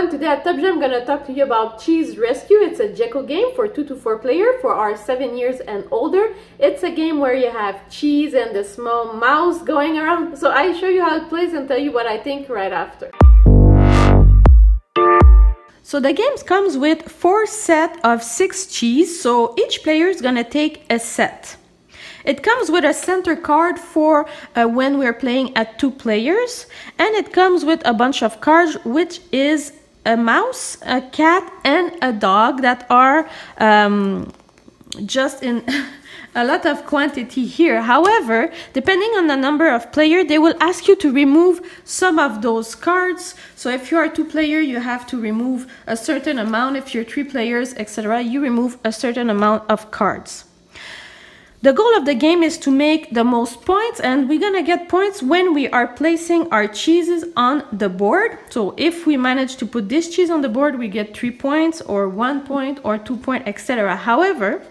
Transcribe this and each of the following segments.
everyone, today at Jeux I'm gonna talk to you about Cheese Rescue. It's a Djeco game for 2 to 4 player for our 7 years and older. It's a game where you have cheese and the small mouse going around. So I show you how it plays and tell you what I think right after. So the game comes with 4 set of 6 cheese, so each player is gonna take a set. It comes with a center card for uh, when we're playing at two players and it comes with a bunch of cards which is a mouse, a cat and a dog that are um, just in a lot of quantity here. However, depending on the number of player, they will ask you to remove some of those cards. So if you are two player, you have to remove a certain amount. If you're three players, etc., you remove a certain amount of cards. The goal of the game is to make the most points and we're gonna get points when we are placing our cheeses on the board. So if we manage to put this cheese on the board, we get three points or one point or two point, etc. However,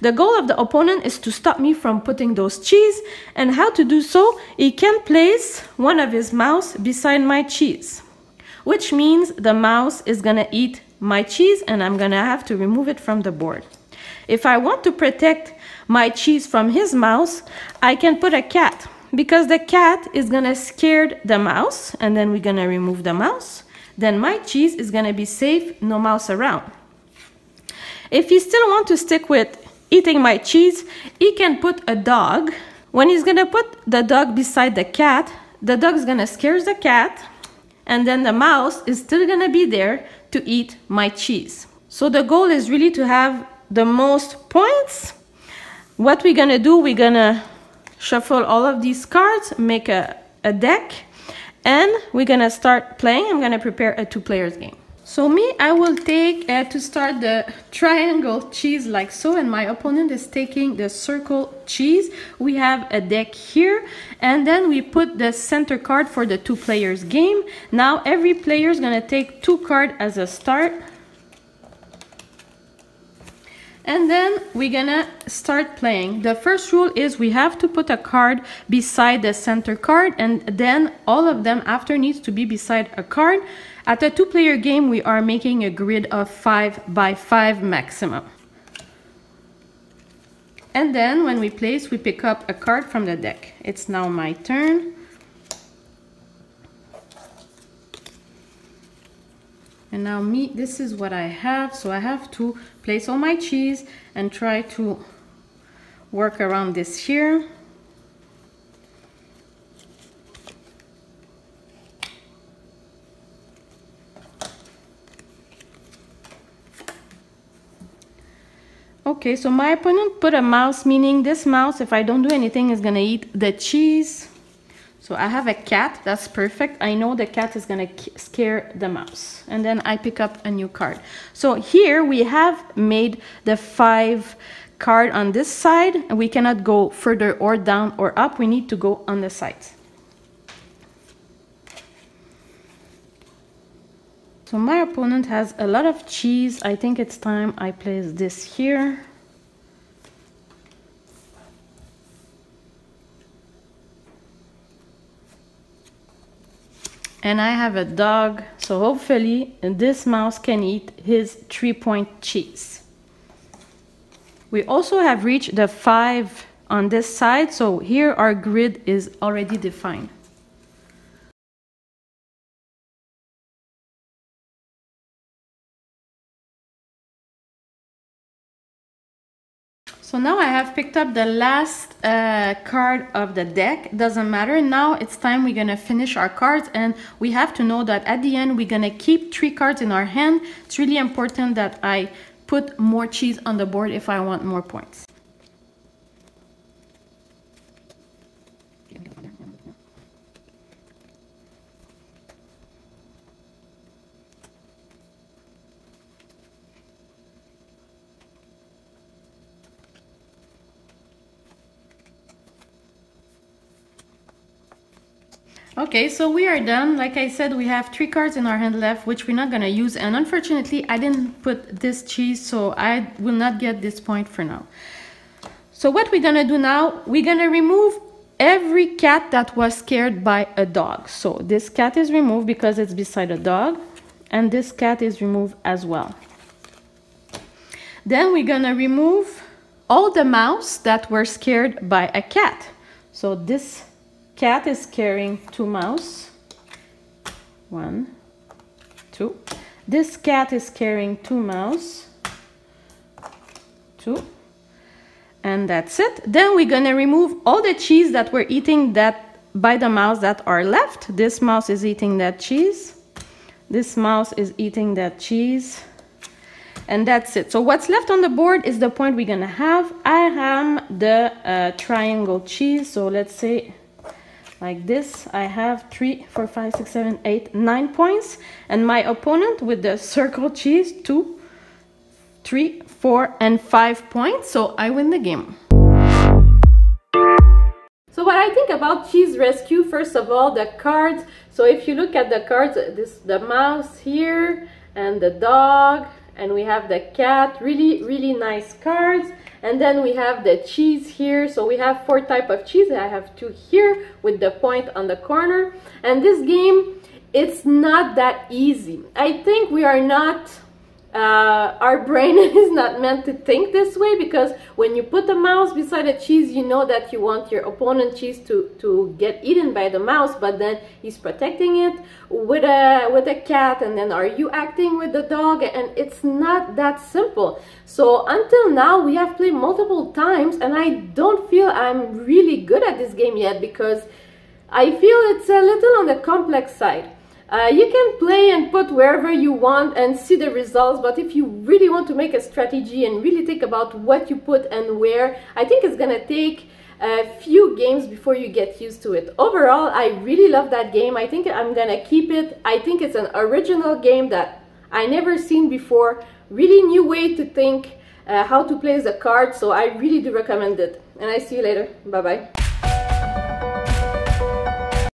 the goal of the opponent is to stop me from putting those cheese and how to do so, he can place one of his mouse beside my cheese, which means the mouse is gonna eat my cheese and I'm gonna have to remove it from the board. If I want to protect my cheese from his mouse, I can put a cat because the cat is gonna scare the mouse and then we're gonna remove the mouse. Then my cheese is gonna be safe, no mouse around. If he still want to stick with eating my cheese, he can put a dog. When he's gonna put the dog beside the cat, the dog's gonna scare the cat and then the mouse is still gonna be there to eat my cheese. So the goal is really to have the most points what we're gonna do, we're gonna shuffle all of these cards, make a, a deck, and we're gonna start playing. I'm gonna prepare a two players game. So me, I will take uh, to start the triangle cheese like so and my opponent is taking the circle cheese. We have a deck here and then we put the center card for the two players game. Now every player is gonna take two card as a start and then we're gonna start playing. The first rule is we have to put a card beside the center card and then all of them after needs to be beside a card. At a two player game, we are making a grid of five by five maximum. And then when we place, we pick up a card from the deck. It's now my turn. And now me, this is what I have. So I have to place all my cheese and try to work around this here. Okay, so my opponent put a mouse, meaning this mouse, if I don't do anything, is gonna eat the cheese. So I have a cat, that's perfect. I know the cat is gonna scare the mouse. And then I pick up a new card. So here we have made the five card on this side and we cannot go further or down or up. We need to go on the sides. So my opponent has a lot of cheese. I think it's time I place this here. And I have a dog so hopefully this mouse can eat his three point cheese. We also have reached the five on this side so here our grid is already defined. So now I have picked up the last uh, card of the deck. Doesn't matter. Now it's time we're going to finish our cards and we have to know that at the end we're going to keep three cards in our hand. It's really important that I put more cheese on the board if I want more points. Okay, so we are done. Like I said, we have three cards in our hand left, which we're not gonna use. And unfortunately, I didn't put this cheese, so I will not get this point for now. So what we're gonna do now, we're gonna remove every cat that was scared by a dog. So this cat is removed because it's beside a dog. and this cat is removed as well. Then we're gonna remove all the mouse that were scared by a cat. So this cat is carrying two mouse. One, two. This cat is carrying two mouse. Two. And that's it. Then we're gonna remove all the cheese that we're eating that by the mouse that are left. This mouse is eating that cheese. This mouse is eating that cheese and that's it so what's left on the board is the point we're gonna have i am the uh, triangle cheese so let's say like this i have three four five six seven eight nine points. And my opponent with the circle cheese two three four and five points. So i win the game. So what I think about Cheese Rescue, first of all, the cards. So if you look at the cards, this the mouse here and the dog and we have the cat really really nice cards. And then we have the cheese here. So we have four type of cheese. I have two here with the point on the corner. And this game it's not that easy. I think we are not uh, our brain is not meant to think this way because when you put the mouse beside a cheese you know that you want your opponent cheese to to get eaten by the mouse but then he's protecting it with a with a cat and then are you acting with the dog? And it's not that simple. So until now we have played multiple times and I don't feel I'm really good at this game yet because I feel it's a little on the complex side uh, you can play and put wherever you want and see the results, but if you really want to make a strategy and really think about what you put and where, I think it's gonna take a few games before you get used to it. Overall, I really love that game. I think I'm gonna keep it. I think it's an original game that I never seen before. Really new way to think uh, how to play the card, so I really do recommend it. And I see you later. Bye-bye.